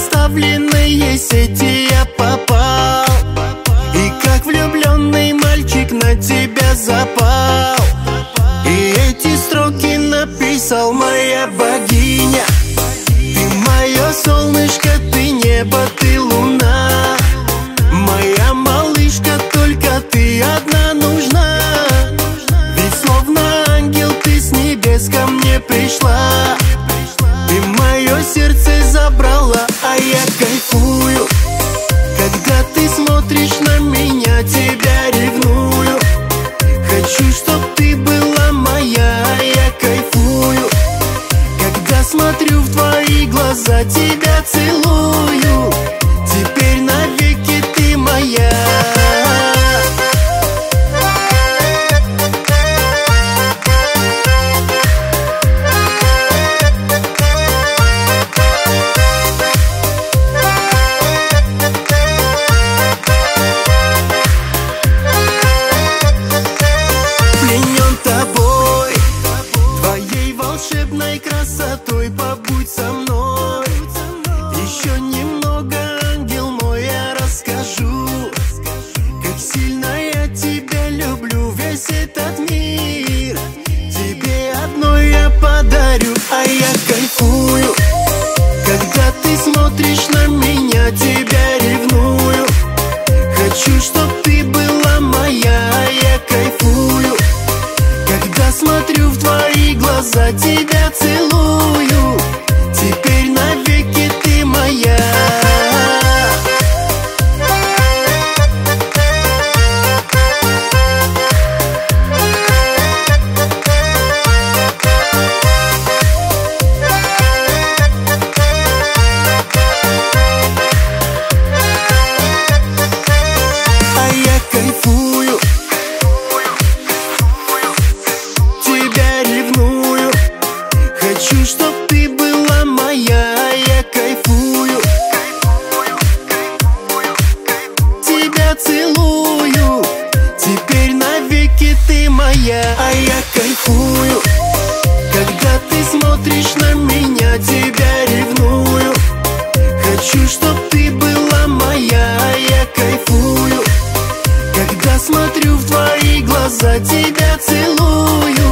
расставленные сети я попал. И как влюбленный мальчик на тебя запал. И эти строки написал моя богиня. Ты мое солнышко, ты небо, ты луна. Моя малышка, только ты одна. Глаза, тебя целую немного, ангел мой, я расскажу Как сильно я тебя люблю, весь этот мир Тебе одно я подарю, а я кайфую Когда ты смотришь на меня, тебя ревную. Хочу, чтоб ты была моя, а я кайфую Когда смотрю в твои глаза, тебя целую хочу, чтоб ты была моя Я кайфую. Тебя целую Теперь навеки ты моя А я кайфую. Когда ты смотришь на меня Тебя ревную. Хочу, чтоб ты была моя Я кайфую. Когда смотрю в твои глаза Тебя целую.